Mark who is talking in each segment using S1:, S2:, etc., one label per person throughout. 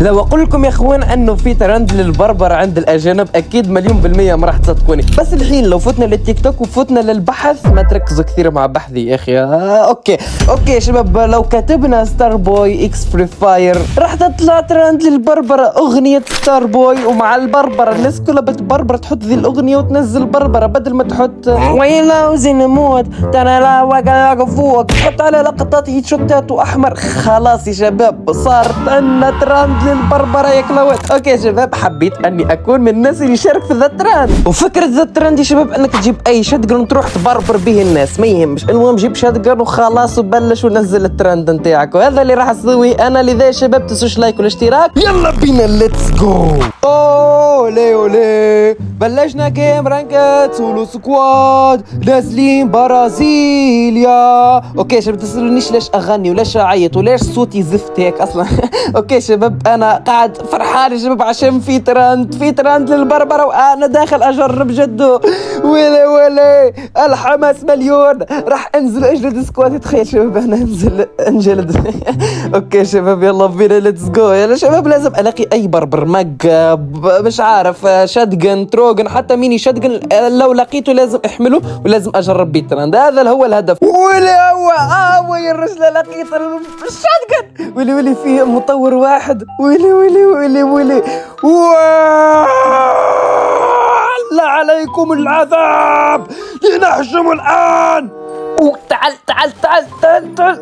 S1: لو أقول لكم يا أخوان أنه في ترند للبربر عند الأجانب. أكيد مليون بالمية ما راح تصدقوني. بس الحين لو فتنا للتيك توك وفتنا للبحث ما تركزوا كثير مع بحثي يا أخي. آه okay. okay يا شباب لو كتبنا Starboy x فري فاير راح تطلع ترند للبربرة أغنية Starboy ومع البربرة الناس كلها بتبربر تحط ذي الأغنية وتنزل بربرة بدل ما تحط وين لوزن نموت ترى لا وقع فوق. تحط على لقطات headshot ات وأحمر. خلاص يا شباب صار لنا ترند للبربرة يا كلاوات okay يا شباب حبيت أني أكون من الناس اللي يشارك في ذا ترند. وفكرة ذا ترند يا شباب أنك تجيب أي shotgun وتروح تبربر به الناس. ما يهمش المهم جيب shotgun وخلاص وبلش ونزل الترند نتاعك وهذا اللي راح أسويه أنا لذا يا شباب تنسوش like والاشتراك. يلا بينا let's go اولي اولي بلشنا game ranked solo squad نازلين برازيليا okay شباب تسالونيش ليش اغني وليش اعيط وليش صوتي زفت هيك أصلا okay شباب أنا قاعد فرحان يا شباب عشان في ترند في ترند للبربره وأنا داخل اجرب جدو ويلي ويلي الحماس مليون راح انزل اجلد سكواد تخيل شباب أنا انزل انجلد أوكي شباب يلا بينا ليتس جو يلا شباب لازم الاقي اي بربر مج ب- مش عارف شدقن تروجن حتى ميني شدقن لو لقيته لازم احمله ولازم اجرب بيه الترند هذا هو الهدف. ويلي هو آه ويا الرجله لقيت الشدقن. ويلي ويلي فيه مطور واحد. ويلي ويلي ويلي ويلي لا عليكم العذاب. لنهجم الآن. وتعال تعال تعال تعال تعال.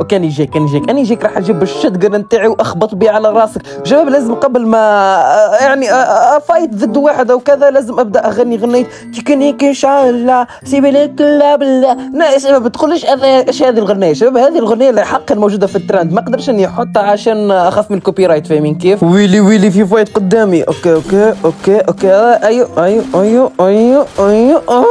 S1: okay أنا جايك أنا جايك أنا جايك راح أجيب ال shotgun نتاعي وأخبط بيه على راسك. شباب لازم قبل ما آه، يعني آه، آه، أ fight ضد واحد أو كذا لازم أبدأ أغني غنيت تكنيك إن شاء الله سيب لك لا بالله لا شباب تقولش هذا إيش هذه الغنية شباب هذه الغنية اللي حقا موجودة في الترند. ما أقدرش إني أحطها عشان أخاف من ال copyright فاهمين كيف؟ ويلي ويلي في fight قدامي. okay okay okay okay. آه، أيوه أيوه أيوه أيوه أيوه.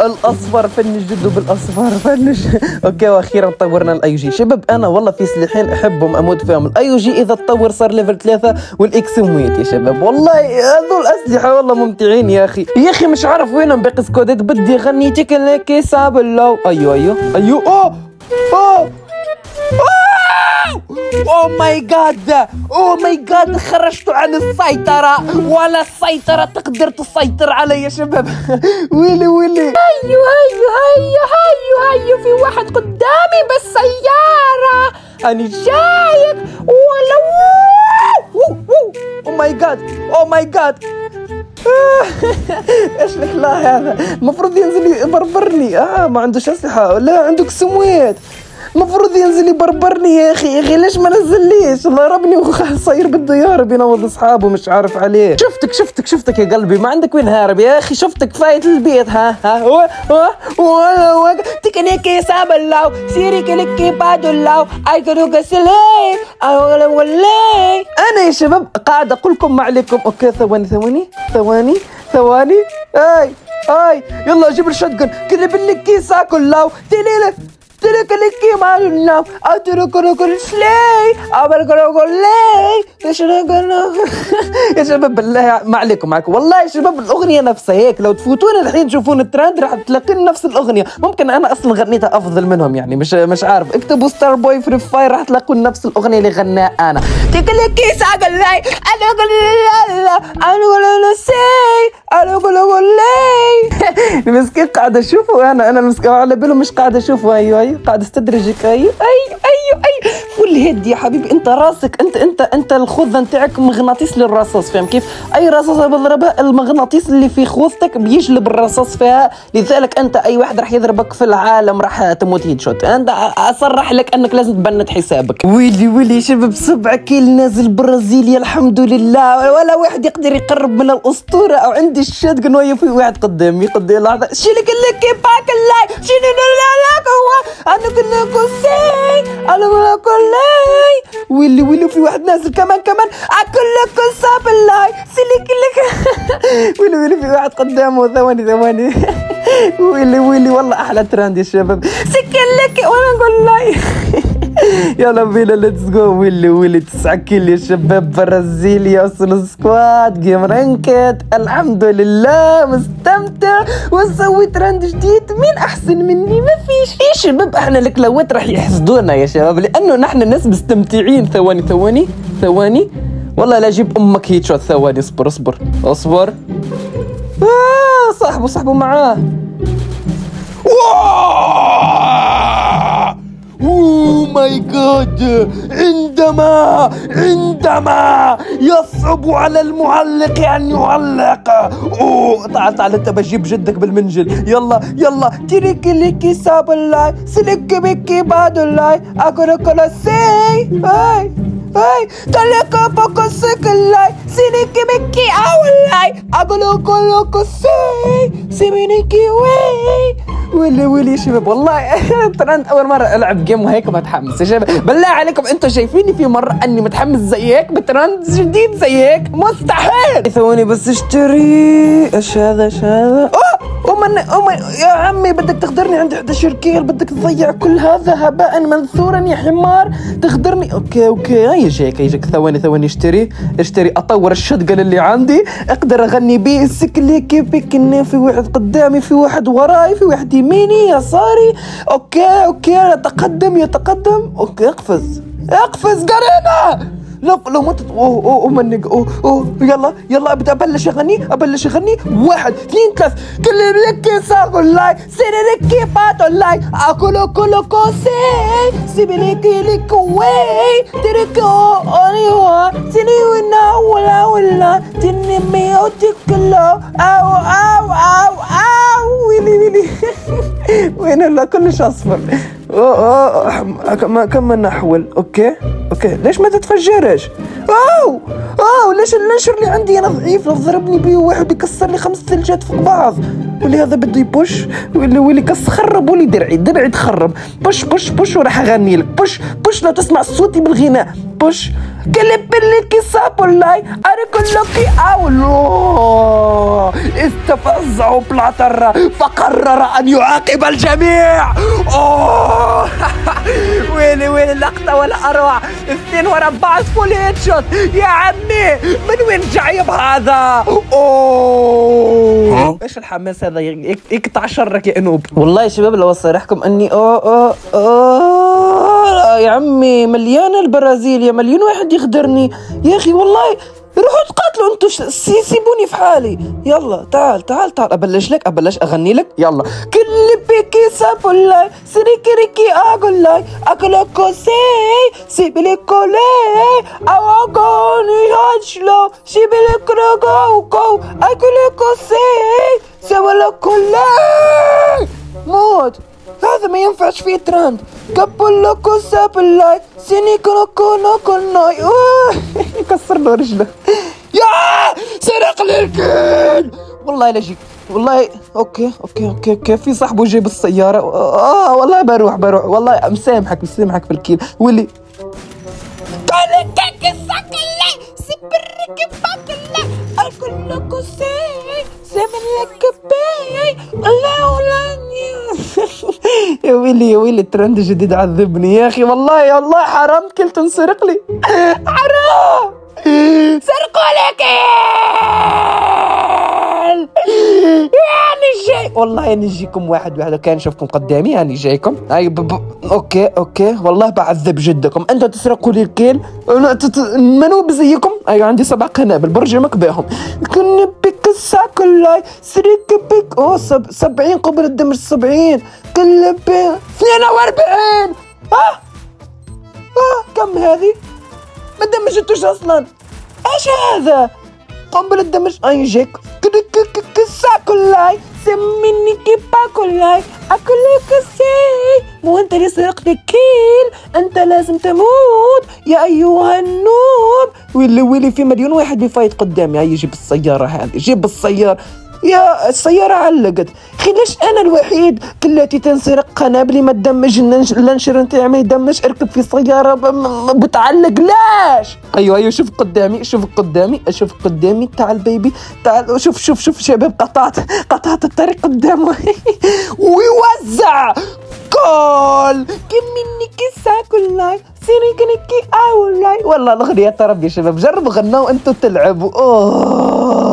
S1: الأصفر finish جدو بالأصفر finish. okay وأخيرا طورنا ال AUG. شباب أنا والله في سلاحين أحبهم أموت فيهم. ال AUG إذا تطور صار level ثلاثة وال XM8 يا شباب. والله هذول أسلحة والله ممتعين يا أخي. يا أخي مش عارف وينهم. باقي squad ات بدي أغني تكن لك ساب اللو أيوه أيوه أيوه. أوه! أوه! oh my god oh my god خرجت عن السيطرة. ولا السيطرة تقدر تسيطر علي يا شباب. ويلي ويلي.
S2: هيو هيو هيو هيو هيو. في واحد قدامي بالسيارة.
S1: أنا شايف ولا oh my god oh my god إيش لك لا هذا؟ المفروض ينزل يبربرني. آه ما عندوش أسلحة. لا عندك سمويت. المفروض ينزل يبربرني يا أخي يا أخي ليش ما نزليش الله ربني وصاير بده يهرب ينوض أصحابه مش عارف عليه. شفتك شفتك شفتك يا قلبي ما عندك وين هارب يا أخي شفتك فايت البيت ها ها هو تكنيكي ساب الله سيري كليكي بعد الله اي كدو قسلي أنا يا شباب قاعد أقول لكم ما عليكم أوكي ثواني ثواني ثواني ثواني أي أي يلا جيب الشotgun كذا بالكي ساكل الله تليلة. الله اترك كل سلاي ابر كل لي إيش يا شباب بالله ما عليكم معكم والله يا شباب الاغنيه نفسها هيك لو تفوتون الحين تشوفون الترند راح تلاقين نفس الاغنيه ممكن أنا أصلا غنيتها افضل منهم يعني مش مش عارف اكتبوا ستار بوي فري فاير راح تلاقون نفس الاغنيه اللي غناها أنا ساق اللاي أنا أقول لا أنا أقول سي أنا أقول المسكين قاعد أشوفه أنا أنا المسكين على بالهم مش قاعد أشوفه. أيوه أيوه. قاعد أستدرجك. أيوه أيوه أيوه أيوه. full head يا حبيبي. أنت راسك أنت أنت أنت الخوذة نتاعك مغناطيس للرصاص فاهم كيف؟ أي رصاصة بضربها المغناطيس اللي في خوذتك بيجلب الرصاص فيها. لذلك أنت أي واحد راح يضربك في العالم راح تموت headshot. أنت أصرح لك أنك لازم تبند حسابك. ويلي ويلي شباب سبعة كيل نازل برازيليا الحمد لله. ولا واحد يقدر يقرب من الأسطورة أو عندي الشات قنوية في واحد قدامي قدامي لحظه شيلك لك باك اللاي شيلك لك هو أنا كنا كوسي أنا كنا كولاي ويلي ويلي في واحد نازل كمان كمان. اكل لك صاب اللاي سيلك لك ويلي ويلي في واحد قدامه. ثواني ثواني. ويلي ويلي والله أحلى ترند يا شباب. سكن لك وأنا أقول لاي يلا بينا let's go ويلي ويلي تسعة kill يا شباب. برازيليا وصل squad game ranked الحمد لله مستمتع وبتاع ونسوي ترند جديد مين أحسن مني؟ ما فيش. يا شباب إحنا الكلاوات راح يحسدونا يا شباب لأنه نحن ناس مستمتعين. ثواني ثواني ثواني. والله لا أجيب أمك هيك shot ثواني اصبر اصبر اصبر. آه صاحبه صاحبه معاه. اوه ماي جاد عندما عندما يصعب على المعلق أن يعلق. اوه تعال تعال انت بجيب جدك بالمنجل. يلا يلا. تريكي ليكي ساب اللاي. سلكي بيكي بعد اللاي. أكل كل سي هاي هاي. تلك بوكو سكلاي سينيكي ميكي اولاي اقولو كلو كسي سيمينيكي وي. ويلي ويلي يا شباب والله ترى أنت أول مرة ألعب جيم وهيك متحمس يا شباب بالله عليكم أنتم شايفيني في مرة أني متحمس زي هيك؟ بترند جديد زي هيك؟ مستحيل! ثواني بس اشتري إيش هذا إيش هذا أوه! أمن أمن يا عمي بدك تخدرني عند 11 كيل بدك تضيع كل هذا هباء منثورا يا حمار. تخدرني أوكي أوكي هيا جايك يجيك ثواني ثواني اشتري اشتري أطور الشتقل اللي عندي. أقدر أغني بيه السكليكي بيكني في واحد قدامي في واحد وراي في واحد يميني يساري أوكي أوكي يتقدم يتقدم أوكي أقفز أقفز قرينا لو لو ما تت... أوه أوه أوه أوه يلا يلا أبدأ أبلش أغني أبلش أغني. واحد اثنين ثلاث. كل لك ساق اللاي سيرك بات اللاي. أكلو كلو كوسي سيبلك لك وي. تركو ايوا سيني ونا ولا ولا. تني ميوتك لو أو أو أو أو ويلي ويلي وين لا كلش أصفر. أوه أوه كم كم نحول؟ أوكي أوكي. ليش ما تتفجرش؟ أوه أوه ليش اللانشر اللي عندي أنا ضعيف؟ لو ضربني بيه واحد يكسر لي خمس ثلجات فوق بعض. واللي هذا بده يبوش؟ واللي واللي كس خرب لي درعي درعي تخرب. بوش بوش بوش وراح أغني لك. بوش بوش لو تسمع صوتي بالغناء. بوش. كلب لك سابولاي اركلوكي أولو. استفزعوا بلاتر. فقرر أن يعاقب الجميع. أوه. ويلي ويلي اللقطة ولا اروع اثنين ورا بعض. فول هيد شوت يا عمي من وين جايب هذا؟ أوه. إيش الحماس هذا؟ يقطع شرك يا أنوب. والله يا شباب لو اصرحكم أني أوه أوه. يا عمي مليانه البرازيل يا مليون واحد يخدرني يا أخي والله روحوا تقاتلوا أنتوا سيبوني في حالي. يلا تعال تعال تعال أبلش لك أبلش أغني لك. يلا. كل بيكي سابولاي سريكي ريكي اقولاي اكلوكو سي سيبلي كولي. اواغوني هاتشلو سيبلي كروغوكو اكلوكو سي سيبلي كولي. موت. هذا ما ينفعش فيه ترند كابولوكو سابلاي سيني كونوكو نوكو ناي كسر له رجله. يا سرق لي الكل والله لا جيك والله أوكي أوكي أوكي أوكي. في صاحبه جاي بالسياره آه والله بروح بروح. والله مسامحك مسامحك في الكيل. واللي
S2: كلك سكلي سبرك سي سملك بي لا ولا
S1: يا ويلي يا ويلي الترند الجديد عذبني. يا أخي والله والله حرام. كل تنسرق لي. حرام. سرقوا لك يعني جاي والله يعني يجيكم واحد واحد كان نشوفكم قدامي يعني جايكم. أي ب... ب... أوكي أوكي. والله بعذب جدكم. أنتوا تسرقوا لي الكيل. منو زيكم أيوه عندي سبع قنابل. برجمك بيهم. كن بك ساكلاي سريك بك اوه سب... سبعين قبل الدمج سبعين. كل بي 42 ها؟ آه كم هذه؟ ما دمجتوش أصلا. إيش هذا؟ قنبلة دمج اي جيك كساكولاي سميني كيباكولاي أكلك مو انت اللي سرقت الكيل انت لازم تموت. يا أيها النوب ويلي ويلي في مليون واحد بيفايت قدامي. هاي جيب السيارة هذه جيب السيارة. يا السيارة علقت. خي ليش أنا الوحيد كلتي تنسرق قنابلي ما تدمج اللانشر نتاعي ما يدمج أركب في سيارة بتعلق ليش؟ أيوة أيوة شوف قدامي شوف قدامي شوف قدامي. تعال بيبي تعال شوف شوف شوف شباب قطعت قطعت الطريق قدامه. ويوزع. كل كم مني كيسا لاي سيري كنكي اولاي والله الأغنية ترى يا شباب جربوا غنوا أنتوا تلعبوا. أوه.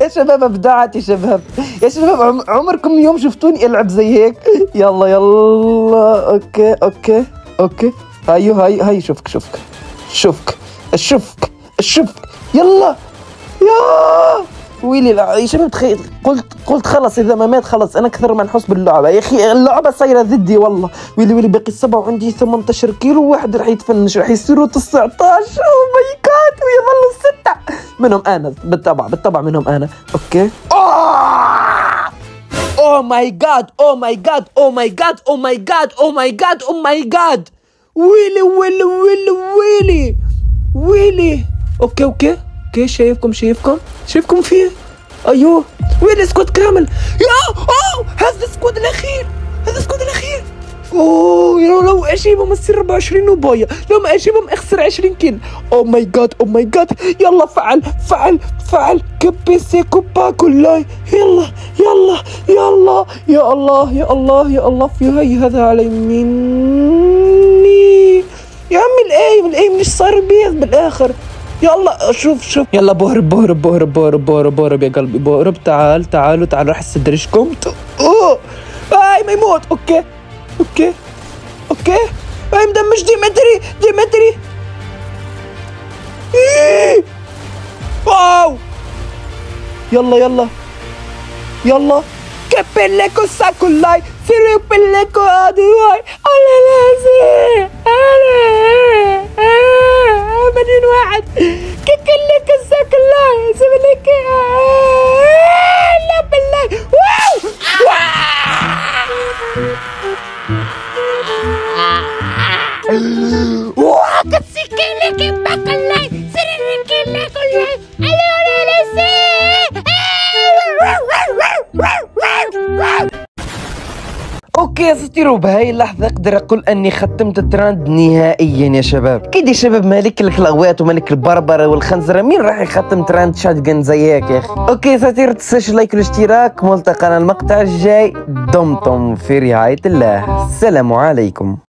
S1: يا شباب ابدعت يا شباب. يا شباب عم- عمركم يوم شفتوني ألعب زي هيك؟ يلا يلا. أوكي أوكي أوكي. هايو هاي هاي شوفك شوفك. شوفك شوفك شوفك. يلا. يا! ويلي لا يا شباب تخيل قلت قلت خلص إذا ما مات خلص. أنا أكثر ما نحس باللعبه يا أخي اللعبة صايرة ضدي والله. ويلي ويلي باقي السبعه وعندي 18 kill وواحد راح يتفنش راح يصيروا 19 oh my God ويظلوا سته منهم أنا. بالطبع بالطبع منهم أنا. okay. oh my God oh my God oh my God oh my God oh my God oh my God ويلي ويلي ويلي ويلي ويلي أوكي أوكي أوكي شايفكم شايفكم. شايفكم فيه؟ أيوه. وين السكواد كامل يا اوه هذا السكواد الأخير. هذا السكواد الأخير. اوه يا لو أجيبهم اصير 24 وبايا لو ما أجيبهم أخسر 20 كيل أو ماي جاد أو ماي جاد يلا فعل فعل فعل. كبسي كوبا كولاي. يلا يلا يلا. يا الله يا الله يا الله. في هاي هذا على يميني يا عمي الأيم الأيم. مش صار بيض بالآخر؟ يلا شوف شوف. يلا بهرب بهرب بهرب بهرب بهرب بهرب يا قلبي. بهرب تعال تعالوا تعالوا. راح استدرجكم أوه. هاي ما يموت. أوكي أوكي. أوكي؟ هاي مدمج ديمتري ديمتري. إيه. واو! يلا يلا. يلا. che pelleco sacco lai sirve okay يا ستير وبهاي اللحظة أقدر أقول أني ختمت الترند نهائيا يا شباب. أكيد يا شباب مالك لك الاغوات ومالك البربرة والخنزرة؟ مين راح يختم ترند زي هيك يا أخي؟ okay يا ستير تنساش ال like والاشتراك. ملتقانا المقطع الجاي. دمتم في رعاية الله. السلام عليكم.